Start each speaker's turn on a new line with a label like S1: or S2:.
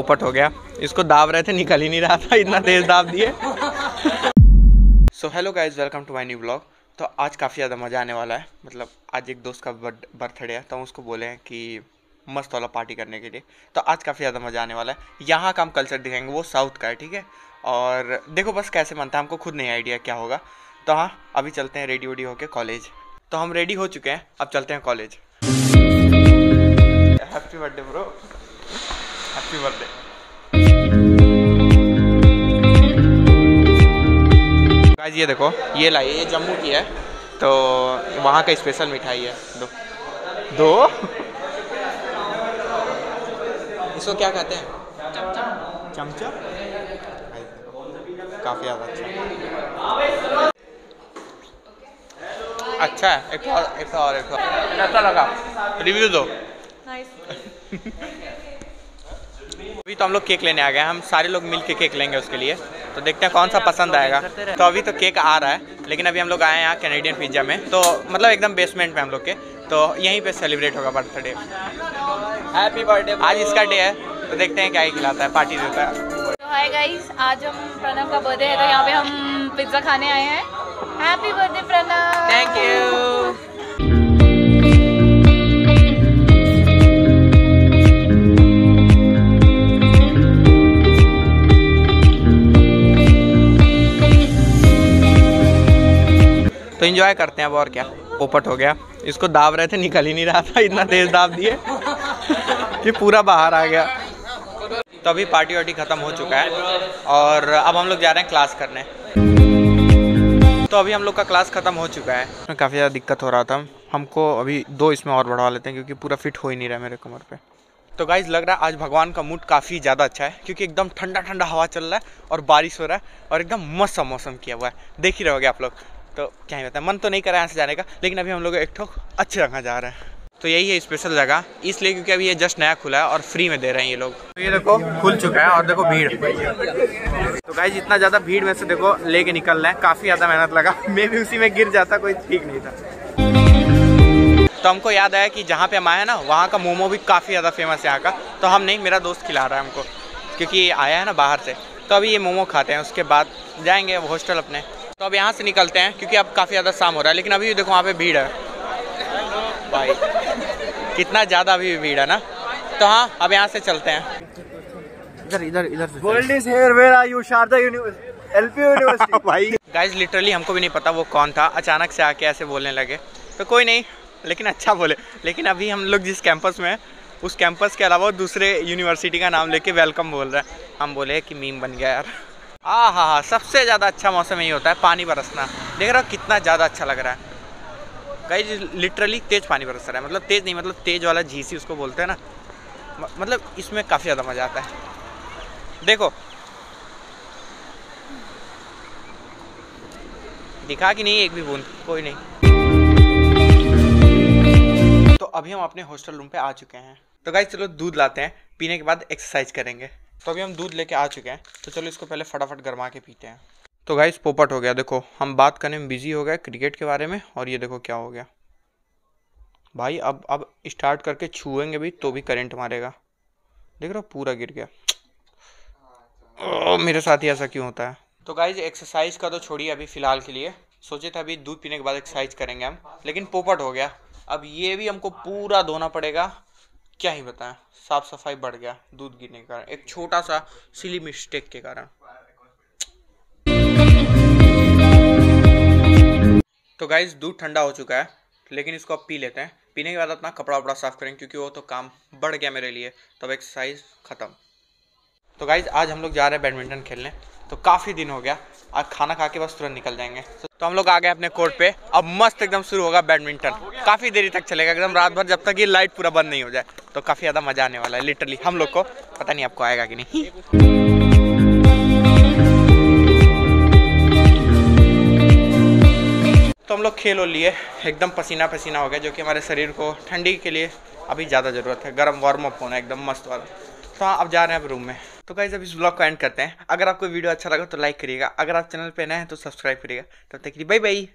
S1: पोपट हो गया। इसको दाब रहे थे, निकल ही नहीं रहा था, इतना तेज दाब दिए। So hello guys welcome to my new blog तो आज काफ़ी ज़्यादा मज़ा आने वाला है। मतलब आज एक दोस्त का बर्थडे है तो हम उसको बोले हैं कि मस्त वाला पार्टी करने के लिए। तो आज काफ़ी ज़्यादा मज़ा आने वाला है। यहाँ का हम कल्चर दिखाएँगे, वो साउथ का है, ठीक है? और देखो बस कैसे बनता है, हमको खुद नहीं आइडिया क्या होगा। तो हाँ अभी चलते हैं रेडी वेडी होके कॉलेज तो हम रेडी हो चुके हैं, अब चलते हैं college happy birthday bro happy birthday guys ये देखो ये लाई ये जम्मू की है तो वहाँ का स्पेशल मिठाई है दो। दो? इसको क्या कहते हैं? चमचा। काफ़ी ज़्यादा अच्छा। अच्छा है एक और एक और एक और। कैसा लगा रिव्यू दो। अभी तो हम लोग केक लेने आ गए हैं। हम सारे लोग मिल के केक लेंगे उसके लिए। तो देखते हैं कौन सा पसंद आएगा। तो अभी तो केक आ रहा है लेकिन अभी हम लोग आए हैं यहाँ कैनेडियन पिज़्ज़ा में। तो मतलब एकदम बेसमेंट में हम लोग के। तो यहीं पे सेलिब्रेट होगा बर्थडे हैप्पी बर्थडे आज इसका डे है। तो देखते हैं क्या ही खिलाता है पार्टी देता है।
S2: तो हाय गाइस आज हम प्रणव का बर्थडे है तो यहाँ पे हम पिज़्ज़ा खाने आए हैं। Happy birthday Pranav.
S1: Thank you तो इन्जॉय करते हैं अब और क्या? पोपट हो गया। इसको दाब रहे थे, निकल ही नहीं रहा था, इतना तेज दाब दिए कि पूरा बाहर आ गया। तो अभी पार्टी वार्टी ख़त्म हो चुका है और अब हम लोग जा रहे हैं क्लास करने। तो अभी हम लोग का क्लास ख़त्म हो चुका है। इसमें काफ़ी ज़्यादा दिक्कत हो रहा था। हमको अभी दो इसमें और बढ़वा लेते हैं क्योंकि पूरा फिट हो ही नहीं रहा मेरे कमर पे। तो गाइज़ लग रहा है आज भगवान का मूड काफ़ी ज़्यादा अच्छा है, क्योंकि एकदम ठंडा ठंडा हवा चल रहा है और बारिश हो रहा है और एकदम मस्त मौसम किया हुआ है। देख ही रहोगे आप लोग। तो क्या ही बताएँ, मन तो नहीं करा यहाँ से जाने का, लेकिन अभी हम लोग एक ठोक अच्छी जगह जा रहे हैं। तो यही है स्पेशल जगह, इसलिए क्योंकि अभी ये जस्ट नया खुला है और फ्री में दे रहे हैं ये लोग। तो ये देखो, खुल चुका है और देखो भीड़। तो गाइज़ इतना ज़्यादा भीड़ में से देखो, लेके निकल रहे हैं। काफ़ी ज़्यादा मेहनत लगा। मैं भी उसी में गिर जाता, कोई ठीक नहीं था। तो हमको याद आया कि जहाँ पे हम आए हैं ना, वहाँ का मोमो भी काफ़ी ज़्यादा फ़ेमस है यहाँ का। तो हम नहीं, मेरा दोस्त खिला रहा है हमको, क्योंकि आया है ना बाहर से। तो अभी ये मोमो खाते हैं, उसके बाद जाएँगे हॉस्टल अपने। तो अब यहाँ से निकलते हैं क्योंकि अब काफ़ी ज़्यादा शाम हो रहा है। लेकिन अभी देखो वहाँ पे भीड़ है। भाई कितना ज़्यादा अभी भी भीड़ है ना? तो हाँ अब यहाँ से चलते हैं। इधर इधर इधर
S3: here. Where are you? Sharda University. LP University.
S1: भाई। गाइज़ लिटरली हमको भी नहीं पता वो कौन था। अचानक से आके ऐसे बोलने लगे। तो कोई नहीं लेकिन अच्छा बोले। लेकिन अभी हम लोग जिस कैंपस में हैं उस कैंपस के अलावा दूसरे यूनिवर्सिटी का नाम लेके वेलकम बोल रहे हैं। हम बोले कि मीम बन गया यार। आ हा हा सबसे ज़्यादा अच्छा मौसम यही होता है, पानी बरसना। देख रहा हो कितना ज़्यादा अच्छा लग रहा है। गाइज़ लिटरली तेज़ पानी बरस रहा है। मतलब तेज़ नहीं मतलब तेज़ वाला झीसी उसको बोलते हैं ना। मतलब इसमें काफ़ी ज़्यादा मज़ा आता है। देखो। दिखा कि नहीं एक भी बूंद? कोई नहीं। तो अभी हम अपने हॉस्टल रूम पे आ चुके हैं। तो गाइज़ चलो दूध लाते हैं। पीने के बाद एक्सरसाइज करेंगे। तो अभी हम दूध लेके आ चुके हैं तो चलो इसको पहले फटाफट गर्मा के पीते हैं। तो गाइज़ पोपट हो गया। देखो हम बात करने में बिज़ी हो गए क्रिकेट के बारे में और ये देखो क्या हो गया। भाई अब अब स्टार्ट करके छुएँगे भी तो भी करंट मारेगा। देख रहा पूरा गिर गया। ओ, मेरे साथ ही ऐसा क्यों होता है? तो गाइज़ एक्सरसाइज का तो छोड़िए अभी फ़िलहाल के लिए। सोचे थे अभी दूध पीने के बाद एक्सरसाइज करेंगे हम लेकिन पोपट हो गया। अब ये भी हमको पूरा धोना पड़ेगा। क्या ही बताएँ साफ़ सफ़ाई बढ़ गया, दूध गिरने के कारण, एक छोटा सा सिली मिस्टेक के कारण। तो गाइज़ दूध ठंडा हो चुका है, लेकिन इसको अब पी लेते हैं। पीने के बाद अपना कपड़ा वपड़ा साफ़ करेंगे क्योंकि वो तो काम बढ़ गया मेरे लिए, तब एक्सरसाइज ख़त्म। तो गाइज़ आज हम लोग जा रहे हैं बैडमिंटन खेलने। तो काफ़ी दिन हो गया। आज खाना खा के बस तुरंत निकल जाएँगे। तो हम लोग आ गए अपने कोर्ट पे। अब मस्त एकदम शुरू होगा बैडमिंटन काफ़ी देरी तक चलेगा। एकदम रात भर जब तक ये लाइट पूरा बंद नहीं हो जाए तो काफ़ी ज़्यादा मज़ा आने वाला है लिटरली हम लोग को पता नहीं आपको आएगा कि नहीं। तो हम लोग खेल और लिए। एकदम पसीना पसीना हो गया, जो कि हमारे शरीर को ठंडी के लिए अभी ज़्यादा ज़रूरत है। गर्म वार्म अप होना एकदम मस्त वाला। तो हाँ अब जा रहे हैं अब रूम में। तो गाइज़ अब इस ब्लॉग को एंड करते हैं। अगर आपको वीडियो अच्छा लगा तो लाइक करिएगा। अगर आप चैनल पर नए हैं तो सब्सक्राइब करिएगा। तब तक बाई बाई